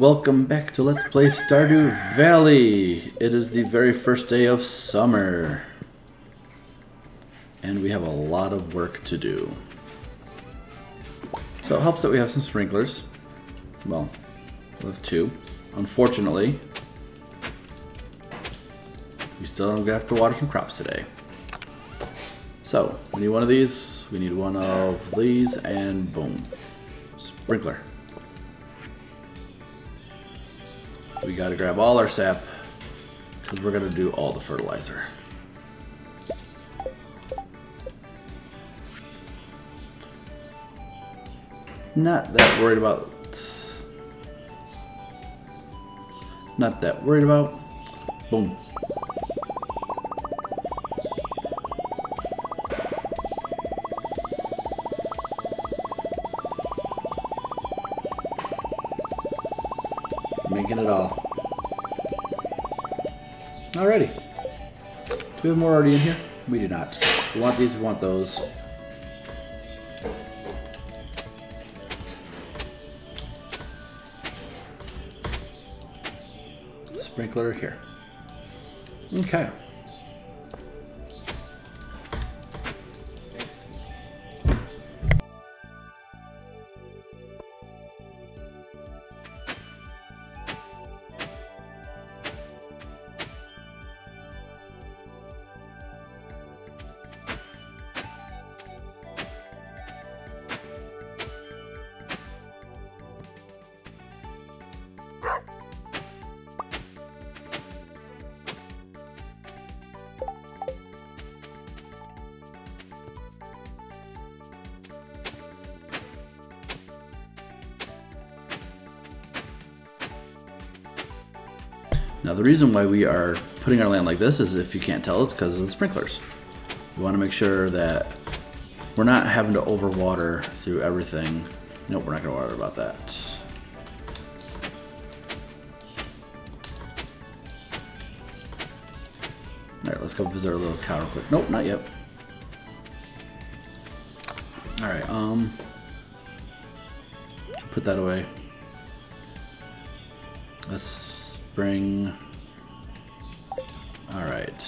welcome back to Let's Play Stardew Valley. It is the very first day of summer. And we have a lot of work to do. So it helps that we have some sprinklers. Well, we have two. Unfortunately, we still don't have to water some crops today. So, we need one of these, we need one of these, and boom. Sprinkler. We gotta grab all our sap, because we're gonna do all the fertilizer. Not that worried about... Not that worried about. Boom. We have more already in here? We do not. We want these, we want those. Sprinkler here. Okay. Now the reason why we are putting our land like this is if you can't tell it's because of the sprinklers. We want to make sure that we're not having to overwater through everything. Nope, we're not going to worry about that. Alright, let's go visit our little cow real quick. Nope, not yet. Alright, um... Put that away. Let's. Alright.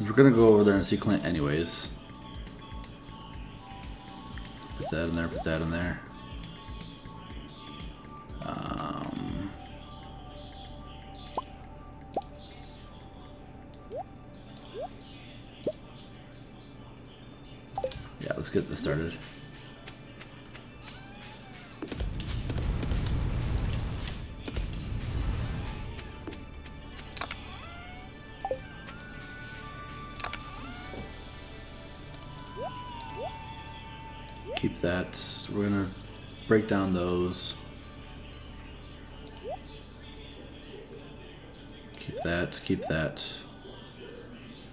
We're gonna go over there and see Clint anyways. Put that in there, put that in there. Um... Yeah, let's get this started. Break down those. Keep that, keep that.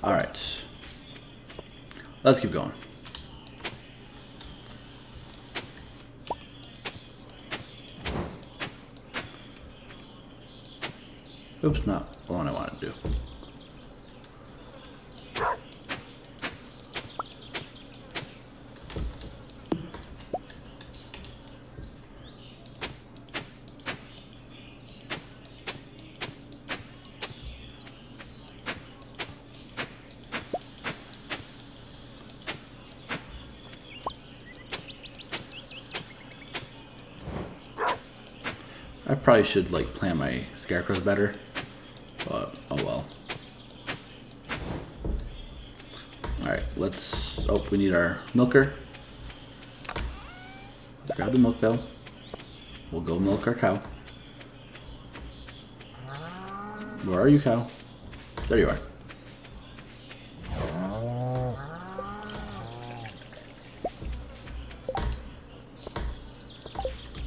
Alright. Let's keep going. Oops, not the one I wanted to do. I probably should like plan my scarecrows better, but oh well. Alright, let's, oh, we need our milker. Let's grab the milk pail. We'll go milk our cow. Where are you, cow? There you are.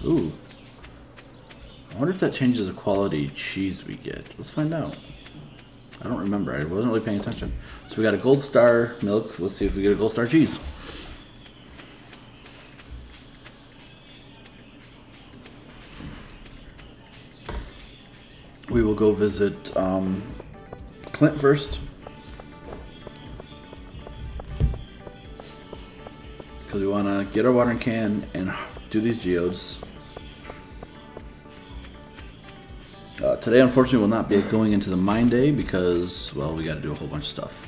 Ooh. I wonder if that changes the quality cheese we get. Let's find out. I don't remember. I wasn't really paying attention. So we got a gold star milk. Let's see if we get a gold star cheese. We will go visit um, Clint first. Because we want to get our watering can and do these geodes. Uh, today, unfortunately, will not be going into the mine day because, well, we got to do a whole bunch of stuff.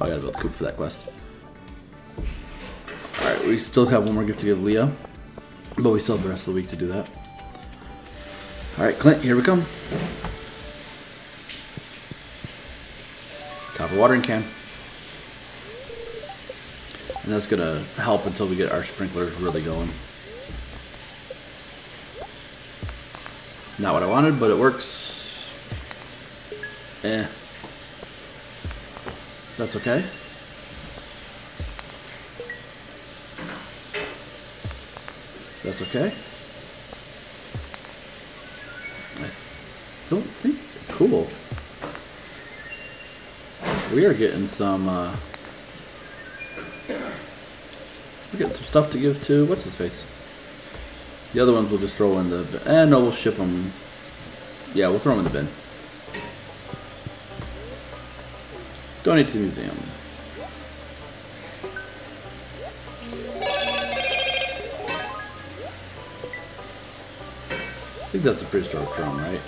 Oh, I gotta build a coop for that quest. Alright, we still have one more gift to give Leah, but we still have the rest of the week to do that. Alright, Clint, here we come. Copper watering can. And that's gonna help until we get our sprinklers really going. Not what I wanted, but it works. Eh. That's okay. That's okay. I don't think. Cool. We are getting some. Uh, we're some stuff to give to what's his face. The other ones we'll just throw in the. And eh, no, we'll ship them. Yeah, we'll throw them in the bin. Donate to the museum. I think that's a pretty prehistoric drum, right?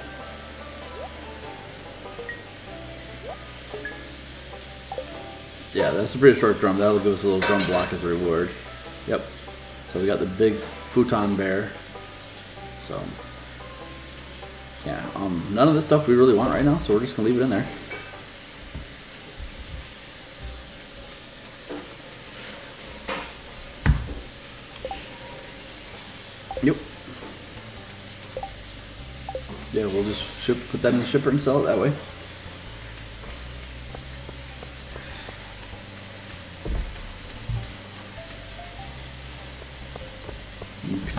Yeah, that's a prehistoric drum. That'll give us a little drum block as a reward. Yep. So we got the big futon bear. So, yeah, um, none of this stuff we really want right now, so we're just gonna leave it in there. Yep. Yeah, we'll just ship, put that in the shipper and sell it that way.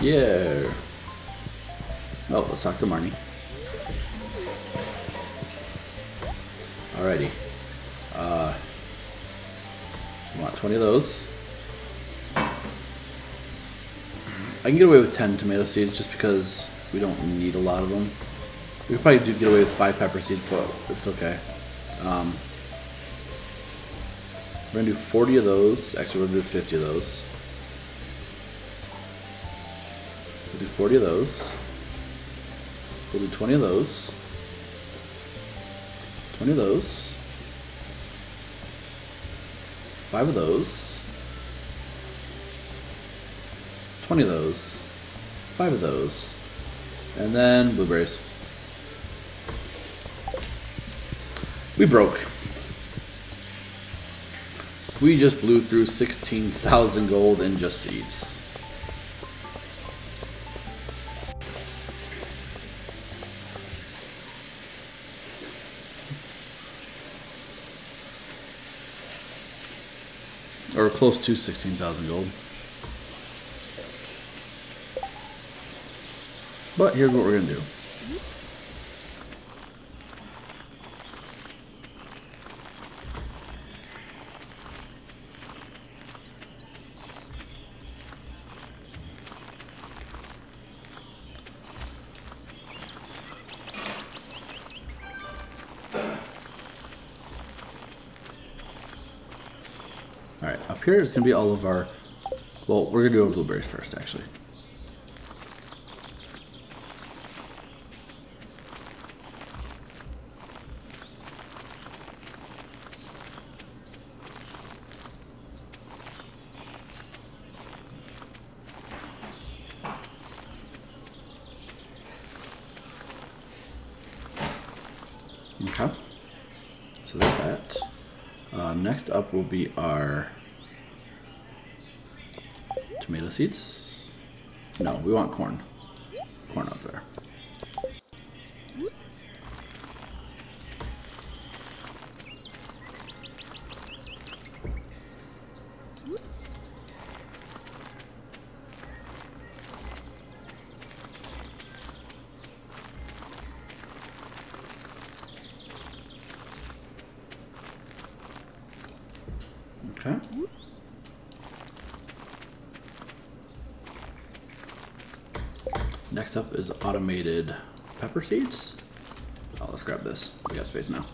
Pierre. Oh, let's talk to Marnie. Alrighty. Uh, want 20 of those. I can get away with 10 tomato seeds just because we don't need a lot of them. We probably do get away with 5 pepper seeds, but it's okay. Um, we're going to do 40 of those. Actually, we're going to do 50 of those. 40 of those. We'll do 20 of those. 20 of those. 5 of those. 20 of those, 5 of those, and then blueberries. We broke. We just blew through 16,000 gold in just seeds. Or close to 16,000 gold. But here's what we're going to do. Here is going to be all of our... Well, we're going to do our blueberries first, actually. Okay. So there's that. Uh, next up will be our tomato seeds. No, we want corn. Corn up there. Okay. Next up is automated pepper seeds. Oh, let's grab this. We got space now.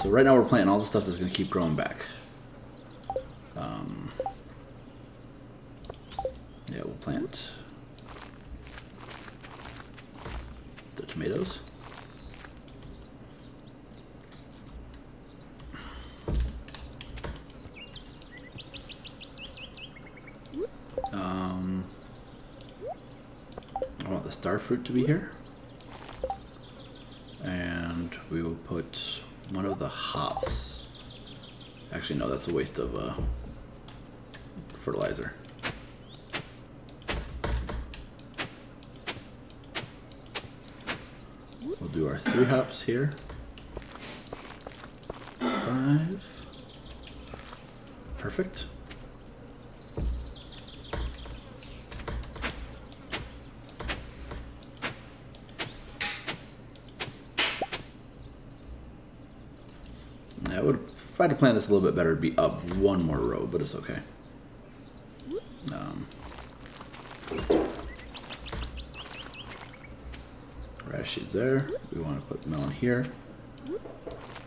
So right now we're planting all the stuff that's going to keep growing back. Um, yeah, we'll plant the tomatoes. Um, I want the star fruit to be here. And we will put one of the hops. Actually, no, that's a waste of uh, fertilizer. We'll do our three hops here. Five. Perfect. I would, if I had to plan this a little bit better, it'd be up one more row, but it's okay. Um, there. We want to put melon here.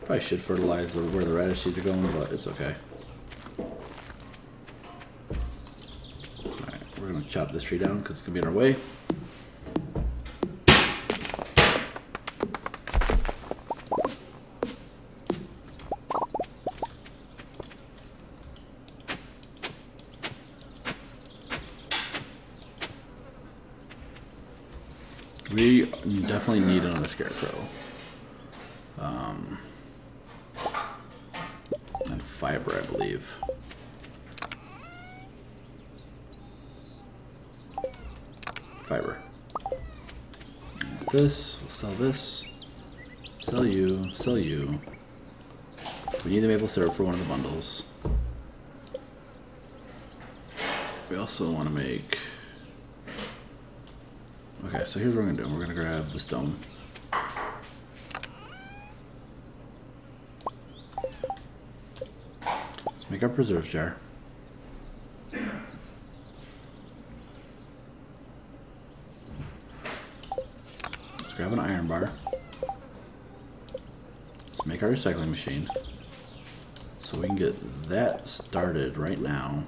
Probably should fertilize where the radish seeds are going, but it's okay. Alright, we're going to chop this tree down because it's going to be in our way. We definitely need another scarecrow. Um, and fiber, I believe. Fiber. This, we'll sell this. Sell you, sell you. We need the maple syrup for one of the bundles. We also want to make Okay, so here's what we're gonna do. We're gonna grab the stone. Let's make our preserve jar. Let's grab an iron bar. Let's make our recycling machine. So we can get that started right now.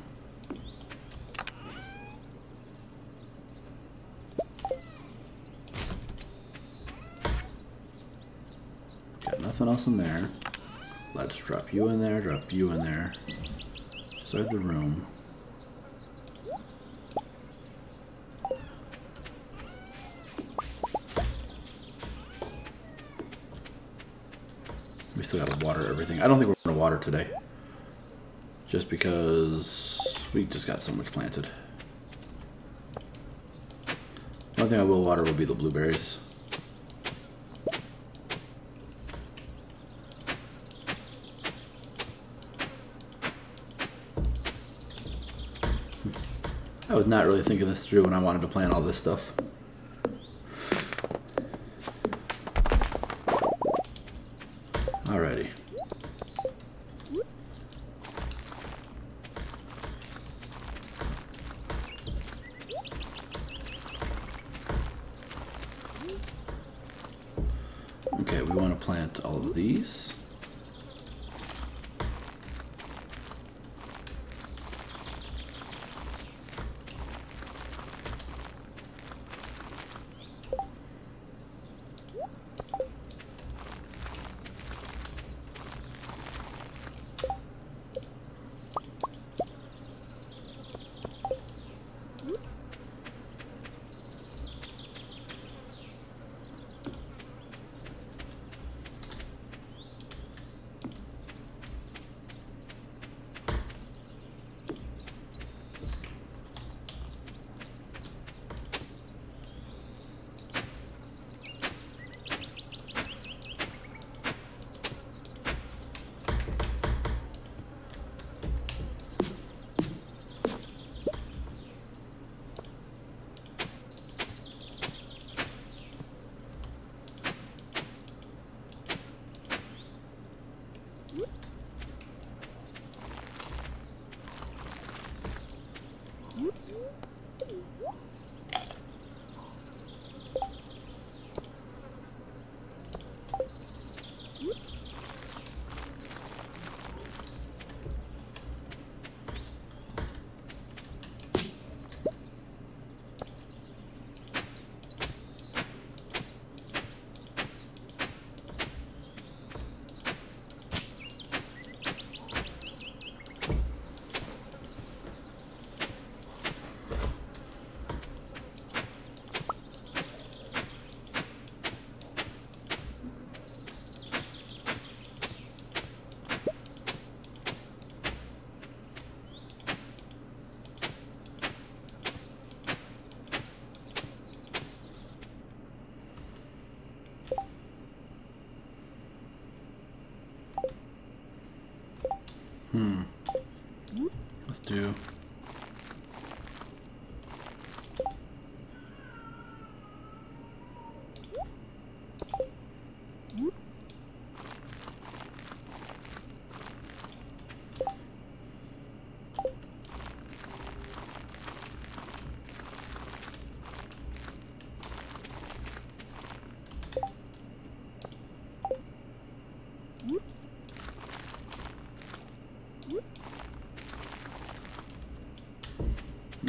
Nothing else in there. Let's drop you in there, drop you in there. Start the room. We still gotta water everything. I don't think we're gonna water today. Just because we just got so much planted. One thing I will water will be the blueberries. I was not really thinking this through when I wanted to plan all this stuff.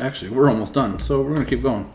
Actually, we're almost done, so we're going to keep going.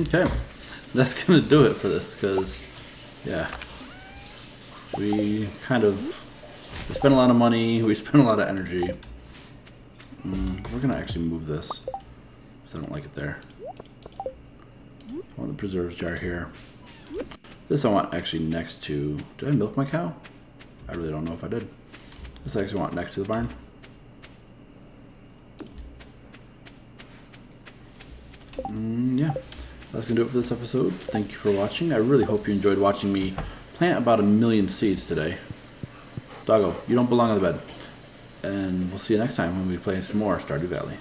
Okay, that's gonna do it for this, because, yeah, we kind of we spent a lot of money, we spent a lot of energy. Mm, we're gonna actually move this, because I don't like it there. I want the preserves jar here. This I want actually next to, did I milk my cow? I really don't know if I did. This I actually want next to the barn. Mm, that's going to do it for this episode. Thank you for watching. I really hope you enjoyed watching me plant about a million seeds today. Doggo, you don't belong on the bed. And we'll see you next time when we play some more Stardew Valley.